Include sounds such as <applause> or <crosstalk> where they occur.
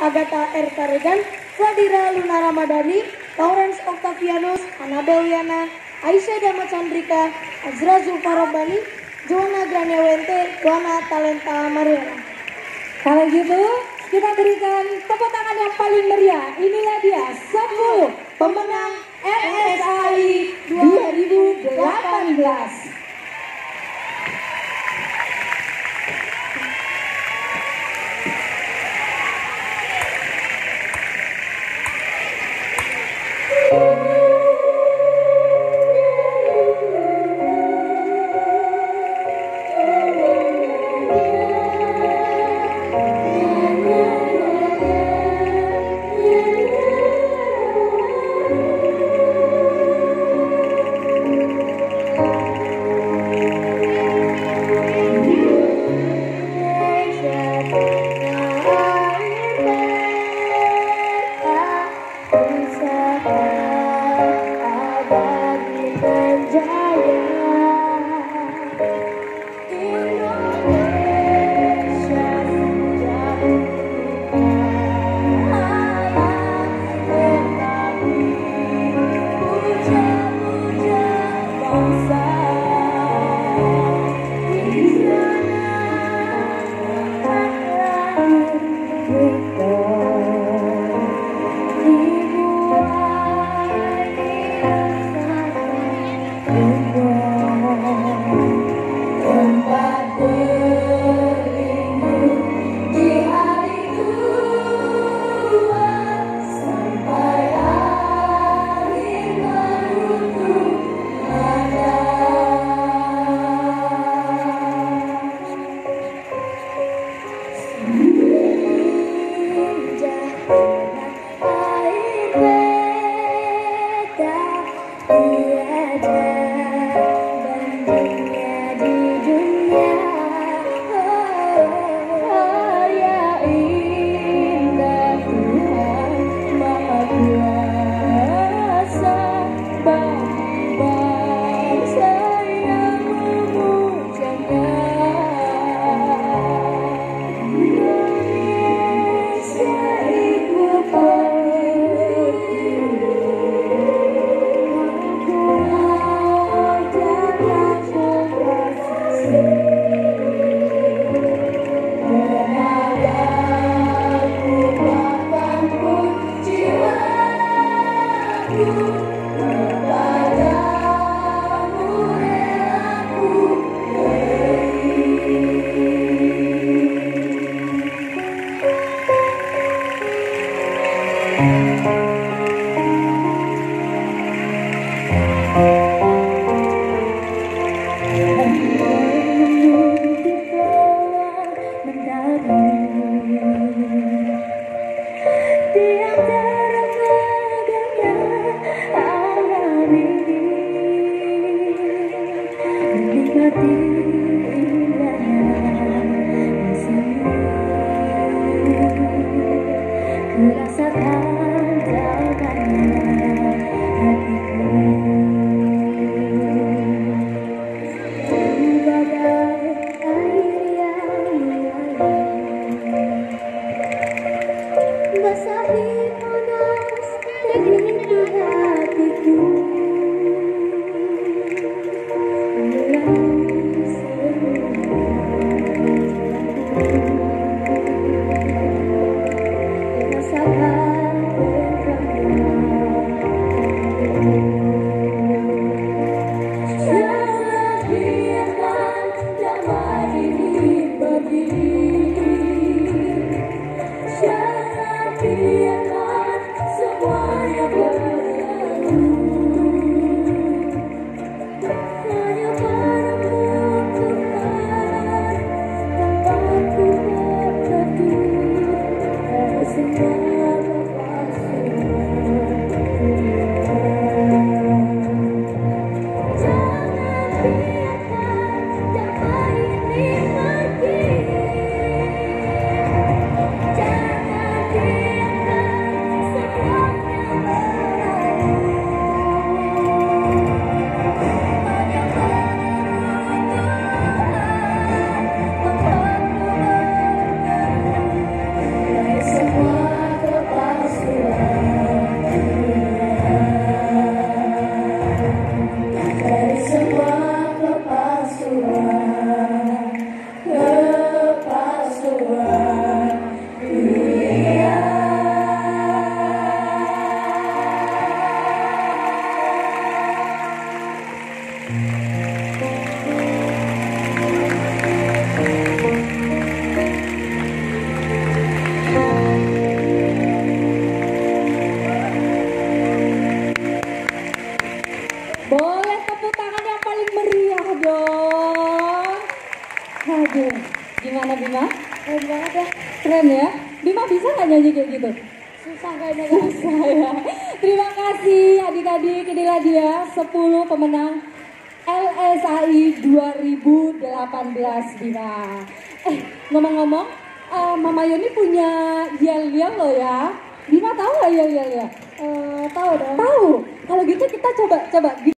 Agatha R. Taregan, Fadira Luna Ramadhani, Lawrence Octavianus, Anabel Yana, Aisyah Dama Chandrika, Azra Zulfarobani, Joana Graniawente, Joana Talenta Mariana. Kalau gitu, kita berikan tepuk tangan yang paling meriah. Inilah dia 10 pemenang MSI 2018. tiada you. Thank mm -hmm. you. Bima bisa nggak nyanyi kayak gitu? Susah kayaknya guys. <laughs> saya. Terima kasih adik-adik, inilah dia 10 pemenang LSAI 2018 Bima. Eh, ngomong-ngomong, eh, Mama Yoni punya yel-yel loh ya. Bima tahu nggak yel-yel ya? Eh, tahu dong. Tahu. Kalau gitu kita coba coba